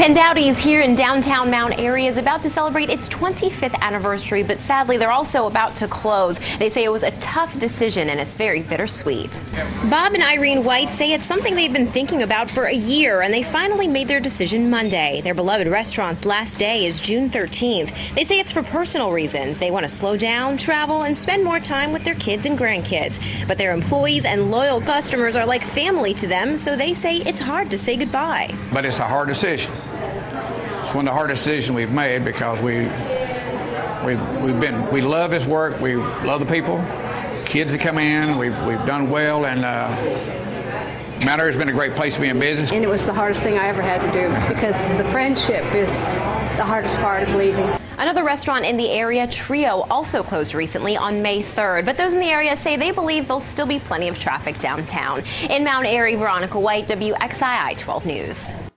Pandowdy's here in downtown Mount Airy is about to celebrate its 25th anniversary, but sadly they're also about to close. They say it was a tough decision and it's very bittersweet. Bob and Irene White say it's something they've been thinking about for a year and they finally made their decision Monday. Their beloved restaurant's last day is June 13th. They say it's for personal reasons. They want to slow down, travel, and spend more time with their kids and grandkids. But their employees and loyal customers are like family to them, so they say it's hard to say goodbye. But it's a hard decision. It's one of the hardest decisions we've made because we we we've been we love this work. We love the people, kids that come in. We've we've done well, and uh, Mount Airy has been a great place to be in business. And it was the hardest thing I ever had to do because the friendship is the hardest part of leaving. Another restaurant in the area, Trio, also closed recently on May 3rd. But those in the area say they believe there'll still be plenty of traffic downtown. In Mount Airy, Veronica White, WXII 12 News.